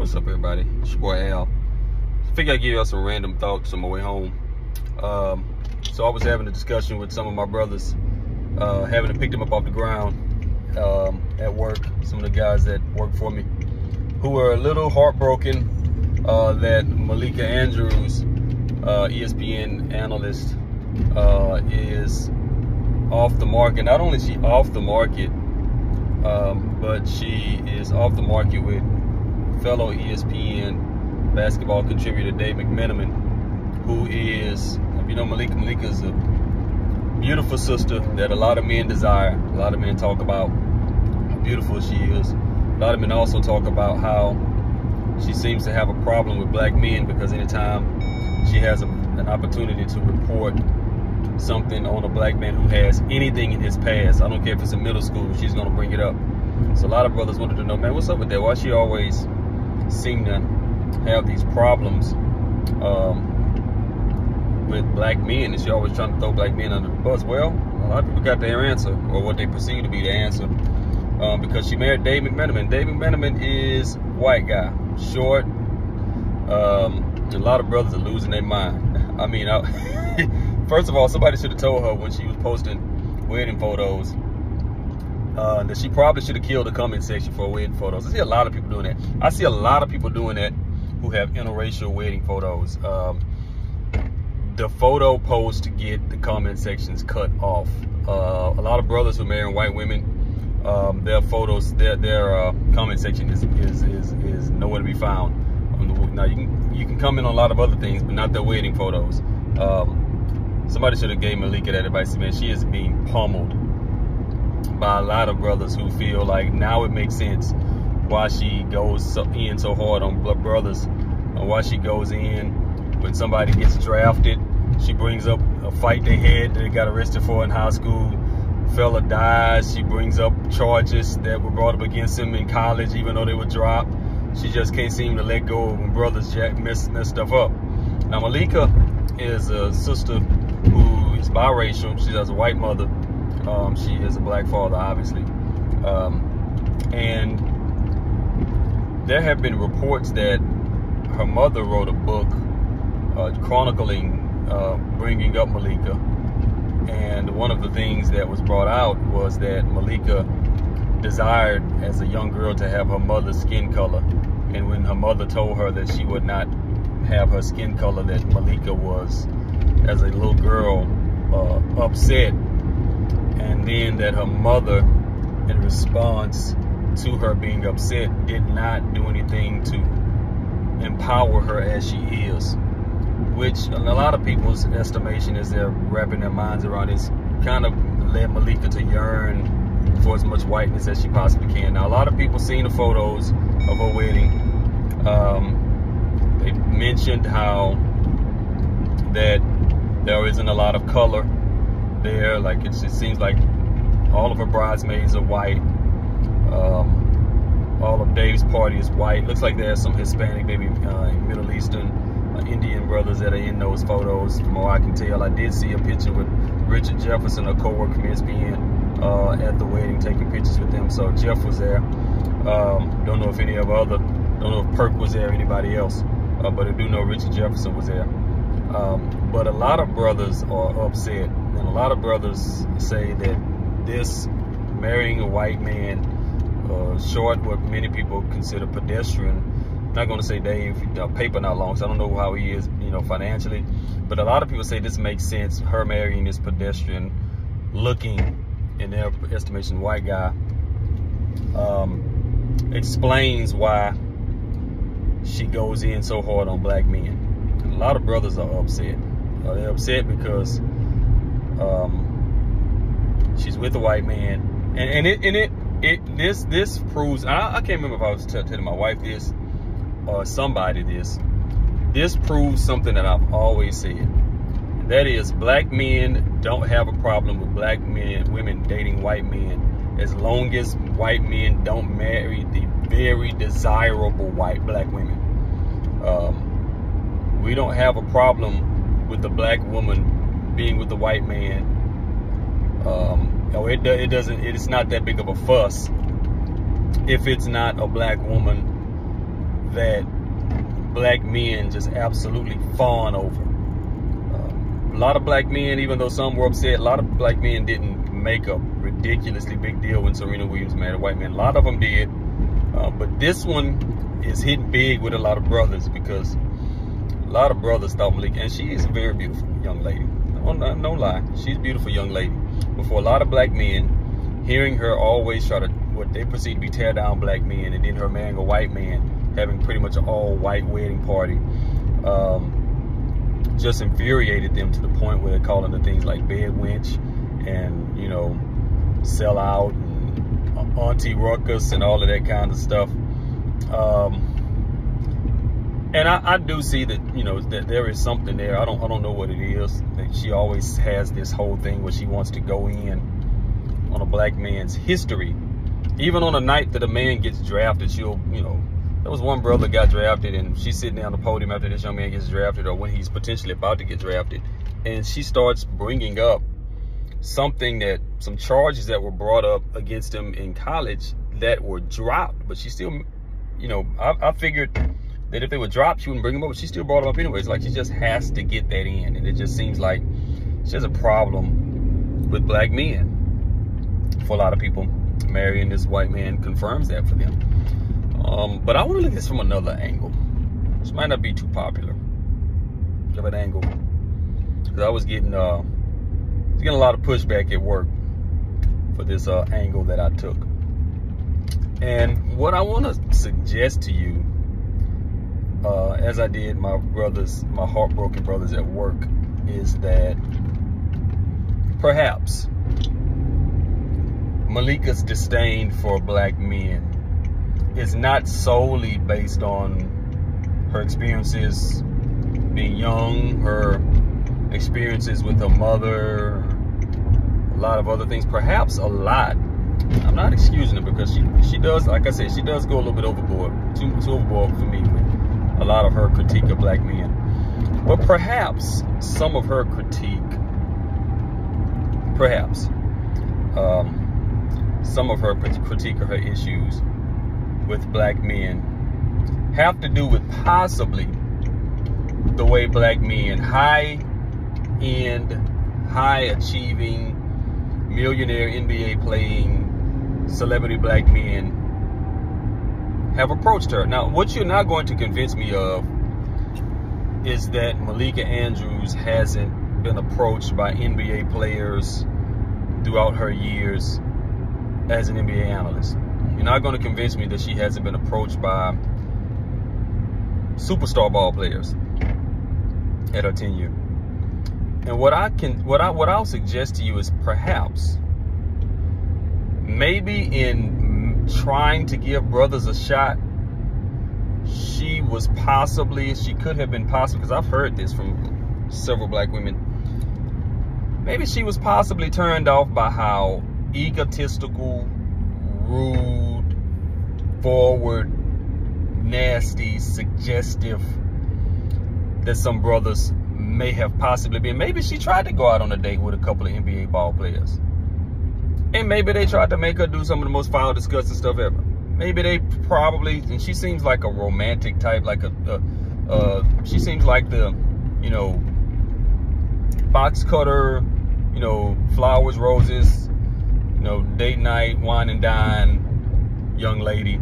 What's up, everybody? It's your boy Al. I Figure I'd give y'all some random thoughts on my way home. Um, so I was having a discussion with some of my brothers, uh, having to pick them up off the ground um, at work. Some of the guys that work for me, who were a little heartbroken uh, that Malika Andrews, uh, ESPN analyst, uh, is off the market. Not only is she off the market, um, but she is off the market with fellow ESPN basketball contributor Dave McMenamin, who is, you know Malika, Malika is a beautiful sister that a lot of men desire. A lot of men talk about how beautiful she is. A lot of men also talk about how she seems to have a problem with black men because anytime she has a, an opportunity to report something on a black man who has anything in his past, I don't care if it's in middle school, she's gonna bring it up. So a lot of brothers wanted to know, man, what's up with that? Why she always seem to have these problems um, with black men, and she always trying to throw black men under the bus. Well, a lot of people got their answer, or what they perceive to be the answer, um, because she married Dave McMenamin. Dave McMenamin is white guy, short. Um, a lot of brothers are losing their mind. I mean, I, first of all, somebody should have told her when she was posting wedding photos uh, that she probably should have killed the comment section for wedding photos. I see a lot of people doing that. I see a lot of people doing that who have interracial wedding photos. Um, the photo post to get the comment sections cut off. Uh, a lot of brothers who marry white women, um, their photos, their their uh, comment section is, is is is nowhere to be found. Now you can you can comment on a lot of other things, but not their wedding photos. Um, somebody should have gave Malika that advice. Man, she is being pummeled by a lot of brothers who feel like now it makes sense why she goes in so hard on brothers and why she goes in when somebody gets drafted. She brings up a fight they had that they got arrested for in high school. Fella dies. She brings up charges that were brought up against him in college even though they were dropped. She just can't seem to let go when brothers jack mess, mess stuff up. Now malika is a sister who is biracial. She has a white mother um, she is a black father, obviously. Um, and there have been reports that her mother wrote a book uh, chronicling uh, bringing up Malika. And one of the things that was brought out was that Malika desired as a young girl to have her mother's skin color. And when her mother told her that she would not have her skin color that Malika was, as a little girl, uh, upset and then that her mother, in response to her being upset, did not do anything to empower her as she is. Which, in a lot of people's estimation, as they're wrapping their minds around, is kind of led Malika to yearn for as much whiteness as she possibly can. Now, a lot of people seen the photos of her wedding. Um, they mentioned how that there isn't a lot of color there. Like it just seems like all of her bridesmaids are white. Um, all of Dave's party is white. Looks like there's some Hispanic, maybe uh, Middle Eastern, uh, Indian brothers that are in those photos. From all I can tell, I did see a picture with Richard Jefferson, a co-worker from ESPN, uh, at the wedding, taking pictures with them. So Jeff was there. Um, don't know if any of other, don't know if Perk was there, or anybody else, uh, but I do know Richard Jefferson was there. Um, but a lot of brothers are upset, and a lot of brothers say that this marrying a white man, uh, short what many people consider pedestrian. I'm not going to say Dave, uh, paper not long, so I don't know how he is, you know, financially. But a lot of people say this makes sense. Her marrying this pedestrian, looking, in their estimation, white guy, um, explains why she goes in so hard on black men A lot of brothers are upset. Uh, they're upset because um, she's with a white man, and, and it and it it this this proves. I, I can't remember if I was telling my wife this or somebody this. This proves something that I've always said. And that is, black men don't have a problem with black men, women dating white men, as long as white men don't marry the very desirable white black women. Um, we don't have a problem with the black woman being with the white man. Um, no, it it doesn't. It's not that big of a fuss if it's not a black woman that black men just absolutely fawn over. Uh, a lot of black men, even though some were upset, a lot of black men didn't make a ridiculously big deal when Serena Williams married a white man. A lot of them did. Uh, but this one is hitting big with a lot of brothers because a lot of brothers thought Malika, and she is a very beautiful young lady. No, no, no lie, she's a beautiful young lady. But for a lot of black men, hearing her always try to what they perceive to be tear down black men, and then her marrying a white man, having pretty much an all white wedding party, um, just infuriated them to the point where they're calling the things like bed wench and you know sell out and auntie ruckus and all of that kind of stuff. Um, and I, I, do see that you know that there is something there. I don't I don't know what it is. That she always has this whole thing where she wants to go in on a black man's history. Even on a night that a man gets drafted, she'll you know. There was one brother got drafted, and she's sitting on the podium after this young man gets drafted, or when he's potentially about to get drafted, and she starts bringing up something that some charges that were brought up against him in college that were dropped, but she still, you know, I, I figured that if they were dropped, she wouldn't bring them up, she still brought them up anyways. Like, she just has to get that in. And it just seems like she has a problem with black men for a lot of people. Marrying this white man confirms that for them. Um, but I want to look at this from another angle. This might not be too popular. Give an angle. Because I was getting, uh, getting a lot of pushback at work for this uh, angle that I took. And what I want to suggest to you uh, as I did my brothers, my heartbroken brothers at work, is that perhaps Malika's disdain for black men is not solely based on her experiences being young, her experiences with her mother, a lot of other things, perhaps a lot. I'm not excusing it because she she does, like I said, she does go a little bit overboard, too, too overboard for me a lot of her critique of black men. But perhaps some of her critique, perhaps, um, some of her critique of her issues with black men have to do with possibly the way black men, high end, high achieving, millionaire NBA playing, celebrity black men have approached her. Now, what you're not going to convince me of is that Malika Andrews hasn't been approached by NBA players throughout her years as an NBA analyst. You're not going to convince me that she hasn't been approached by superstar ball players at her tenure. And what I can what I what I'll suggest to you is perhaps maybe in trying to give brothers a shot, she was possibly, she could have been possibly, because I've heard this from several black women, maybe she was possibly turned off by how egotistical, rude, forward, nasty, suggestive that some brothers may have possibly been. Maybe she tried to go out on a date with a couple of NBA ball players. Maybe they tried to make her do some of the most foul, disgusting stuff ever. Maybe they probably, and she seems like a romantic type, like a, a uh, she seems like the, you know, box cutter, you know, flowers, roses, you know, date night, wine and dine, young lady.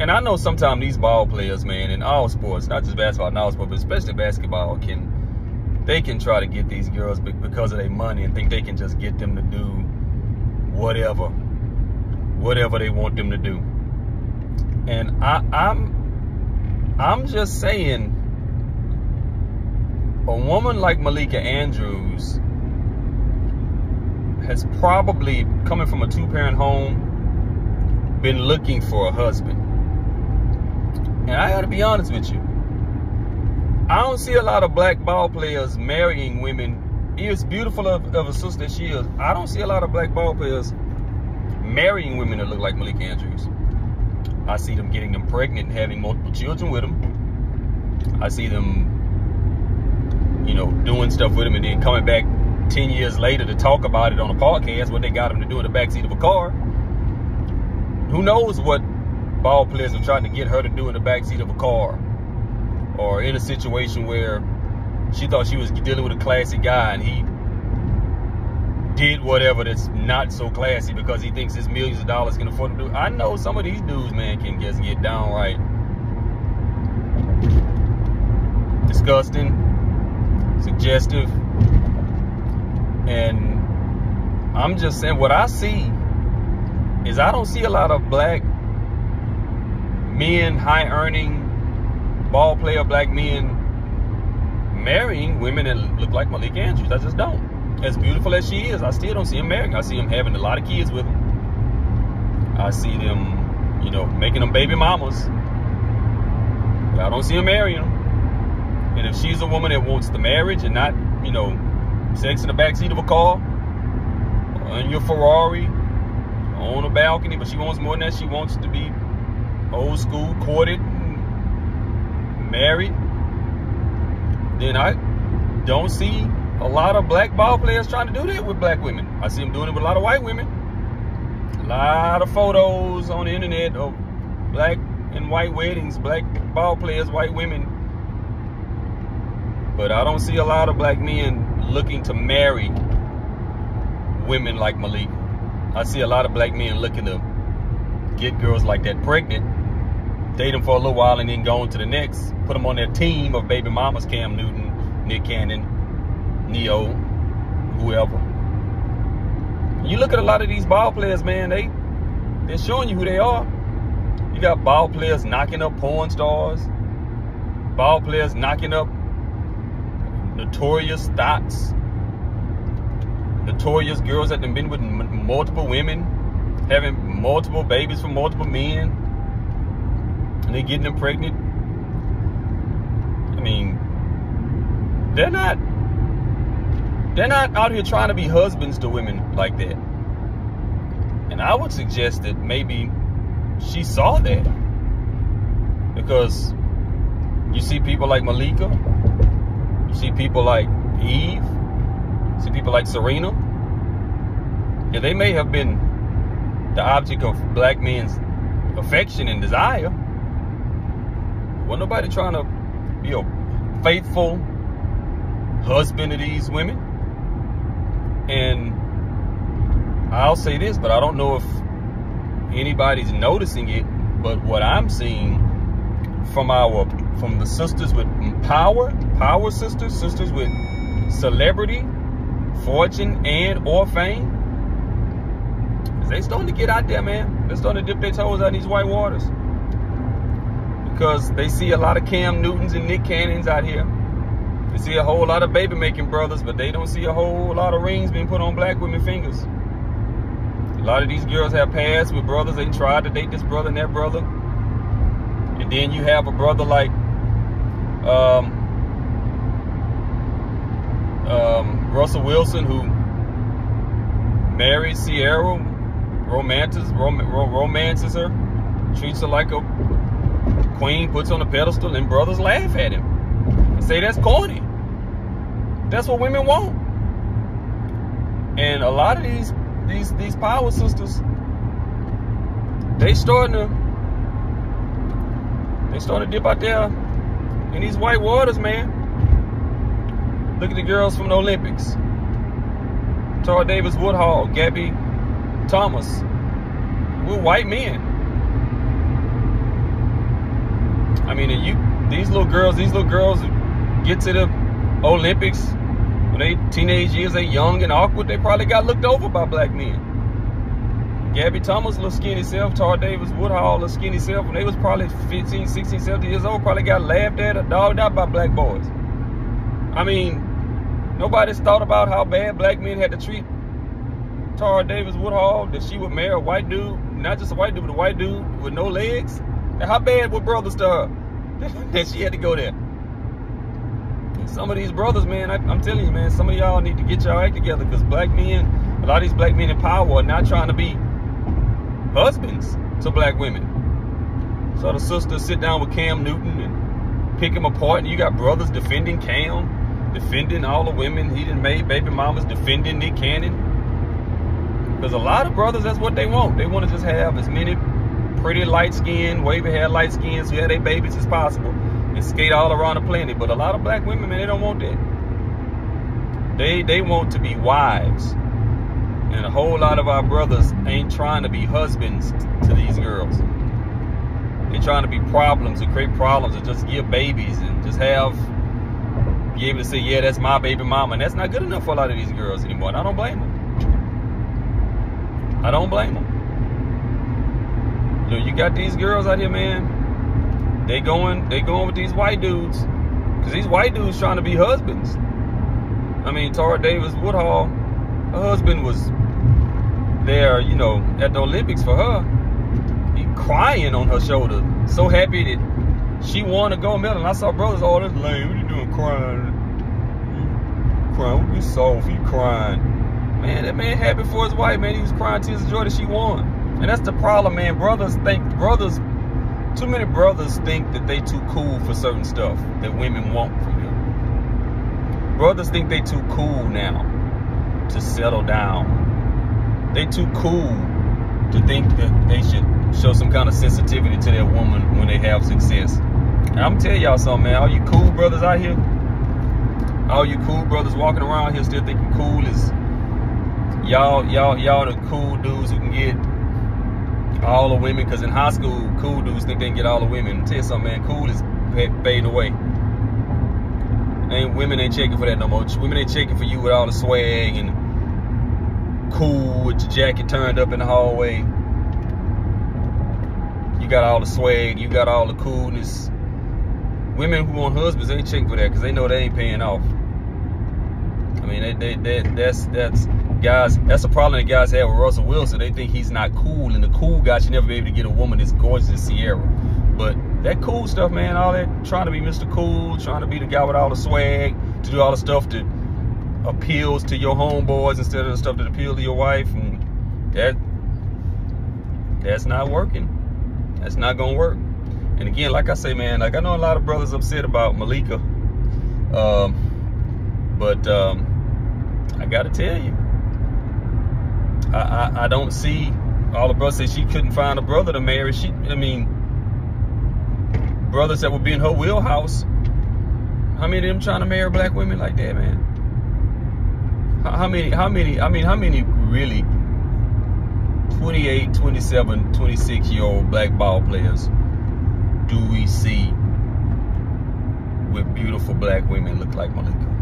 And I know sometimes these ball players, man, in all sports, not just basketball, in all sports, but especially basketball, can they can try to get these girls because of their money and think they can just get them to do whatever, whatever they want them to do. And I, I'm, I'm just saying, a woman like Malika Andrews has probably coming from a two-parent home, been looking for a husband. And I gotta be honest with you. I don't see a lot of black ball players marrying women as beautiful of, of a sister she is, I don't see a lot of black ball players marrying women that look like Malik Andrews. I see them getting them pregnant and having multiple children with them. I see them, you know, doing stuff with them and then coming back 10 years later to talk about it on a podcast, what they got them to do in the backseat of a car. Who knows what ball players are trying to get her to do in the backseat of a car. Or in a situation where she thought she was dealing with a classy guy and he did whatever that's not so classy because he thinks his millions of dollars can afford to do. I know some of these dudes, man, can just get downright disgusting, suggestive, and I'm just saying what I see is I don't see a lot of black men, high earning ball player black men marrying women that look like Malika Andrews. I just don't as beautiful as she is, I still don't see him marrying. I see him having a lot of kids with him. I see them, you know, making them baby mamas. But I don't see him marrying them. And if she's a woman that wants the marriage and not, you know, sex in the backseat of a car, on your Ferrari, on a balcony, but she wants more than that. She wants to be old school, courted, married. Then I don't see a lot of black ball players trying to do that with black women. I see them doing it with a lot of white women. A lot of photos on the internet of black and white weddings, black ball players, white women. But I don't see a lot of black men looking to marry women like Malik. I see a lot of black men looking to get girls like that pregnant, date them for a little while, and then go on to the next. Put them on their team of baby mamas, Cam Newton, Nick Cannon, Ne-Yo, whoever. You look at a lot of these ball players, man, they they're showing you who they are. You got ball players knocking up porn stars, ball players knocking up notorious thoughts, notorious girls that have been with multiple women, having multiple babies from multiple men, and they getting them pregnant. Mean, they're not they're not out here trying to be husbands to women like that. And I would suggest that maybe she saw that. Because you see people like Malika, you see people like Eve, you see people like Serena. Yeah, they may have been the object of black men's affection and desire. Wasn't nobody trying to be a faithful husband to these women. And I'll say this, but I don't know if anybody's noticing it, but what I'm seeing from our from the sisters with power, power sisters, sisters with celebrity, fortune, and or fame, is they starting to get out there, man. They're starting to dip their toes out in these white waters. Because they see a lot of Cam Newtons and Nick Cannons out here. They see a whole lot of baby making brothers, but they don't see a whole lot of rings being put on black women fingers. A lot of these girls have passed with brothers. They tried to date this brother and that brother. And then you have a brother like um, um, Russell Wilson who married Ciara, romances, rom romances her, treats her like a queen, puts on a pedestal, and brothers laugh at him and say that's corny. That's what women want. And a lot of these these these power sisters, they starting to they starting to dip out there in these white waters, man. Look at the girls from the Olympics. Tara Davis Woodhall, Gabby Thomas. We're white men. I mean, you these little girls, these little girls get to the Olympics when they teenage years, they young and awkward, they probably got looked over by black men. Gabby Thomas, little skinny self, Tar Davis Woodhall, little skinny self, when they was probably 15, 16, 17 years old, probably got laughed at or dogged out by black boys. I mean, nobody's thought about how bad black men had to treat Tara Davis Woodhall, that she would marry a white dude, not just a white dude, but a white dude with no legs. How bad were brothers to her that she had to go there? some of these brothers, man, I, am telling you, man, some of y'all need to get y'all act together because black men, a lot of these black men in power are not trying to be husbands to black women. So the sisters sit down with Cam Newton and pick him apart, and you got brothers defending Cam, defending all the women he done made, baby mamas, defending Nick Cannon. Because a lot of brothers, that's what they want. They want to just have as many pretty light skin, wavy hair, light skin, so yeah, they babies as possible and skate all around the planet. But a lot of black women, man, they don't want that. They they want to be wives. And a whole lot of our brothers ain't trying to be husbands to these girls. They're trying to be problems and create problems and just give babies and just have be able to say, yeah, that's my baby mama. And that's not good enough for a lot of these girls anymore. And I don't blame them. I don't blame them. You got these girls out here, man. They going, they going with these white dudes, cause these white dudes trying to be husbands. I mean, Tara Davis Woodhall, her husband was there, you know, at the Olympics for her, he crying on her shoulder, so happy that she won a gold medal. And I saw brothers, oh, this lame. What you doing, crying? Crying? What You soft? You crying? Man, that man happy for his wife, man. He was crying tears of joy that she won. And that's the problem, man. Brothers think, brothers, too many brothers think that they too cool for certain stuff that women want from them. Brothers think they too cool now to settle down. They too cool to think that they should show some kind of sensitivity to their woman when they have success. And I'm telling y'all something, man. All you cool brothers out here, all you cool brothers walking around here still thinking cool is y'all y'all y'all the cool dudes who can get all the women because in high school cool dudes think they can get all the women. Tell you something man cool is fading away. Ain't women ain't checking for that no more. Women ain't checking for you with all the swag and cool with your jacket turned up in the hallway. You got all the swag you got all the coolness. Women who want husbands ain't checking for that because they know they ain't paying off. I mean, they, they, that's that's guys, that's a problem that guys have with Russell Wilson. They think he's not cool, and the cool guy should never be able to get a woman as gorgeous as Ciara. But that cool stuff, man, all that trying to be Mr. Cool, trying to be the guy with all the swag, to do all the stuff that appeals to your homeboys instead of the stuff that appeals to your wife, and that that's not working. That's not gonna work. And again, like I say, man, like I know a lot of brothers upset about Malika, um, but um, I gotta tell you, I, I, I don't see all the brothers say she couldn't find a brother to marry. She, I mean, brothers that would be in her wheelhouse. How many of them trying to marry black women like that, man? How, how many, how many, I mean, how many really 28, 27, 26 year old black ball players do we see with beautiful black women look like Malika?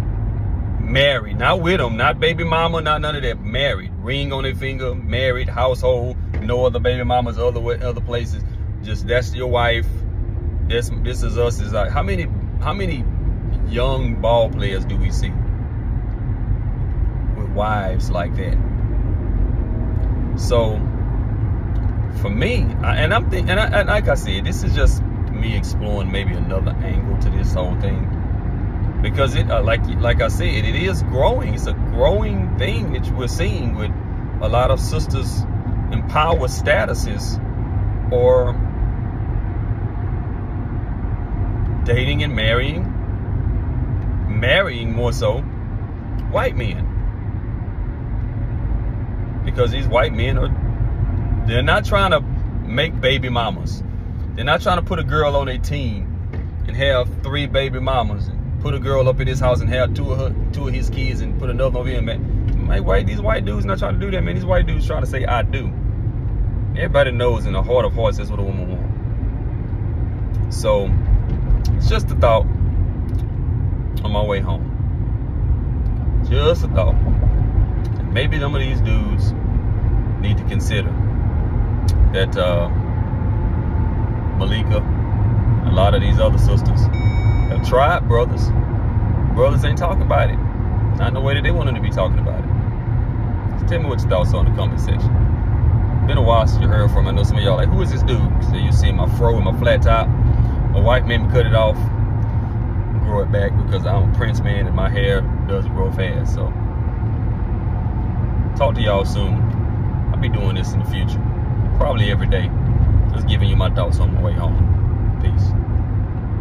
married, not with them, not baby mama, not none of that. Married, ring on their finger, married, household, no other baby mamas, other other places. Just that's your wife. This this is us. Is like how many how many young ball players do we see with wives like that? So for me, and I'm thinking, and, I, and like I said, this is just me exploring maybe another angle to this whole thing because it uh, like like I said it is growing. It's a growing thing that we're seeing with a lot of sisters in power statuses or dating and marrying marrying more so white men. Because these white men are they're not trying to make baby mamas. They're not trying to put a girl on a team and have three baby mamas put a girl up in his house and have two of her, two of his kids, and put another over here, man. My white, these white dudes not trying to do that, man. These white dudes trying to say I do. Everybody knows in the heart of hearts that's what a woman wants. So it's just a thought on my way home. Just a thought. And maybe some of these dudes need to consider that uh, Malika, a lot of these other sisters have tried, brothers. Brothers ain't talking about it. Not in the way that they want them to be talking about it. Tell me what your thoughts are in the comment section. Been a while since you heard from. I know some of y'all like, who is this dude? So you see my fro and my flat top. My wife made me cut it off, grow it back because I'm a Prince man and my hair does grow fast. So talk to y'all soon. I'll be doing this in the future, probably every day. Just giving you my thoughts on the way home.